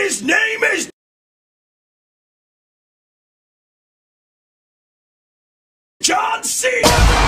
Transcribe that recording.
his name is John Cena!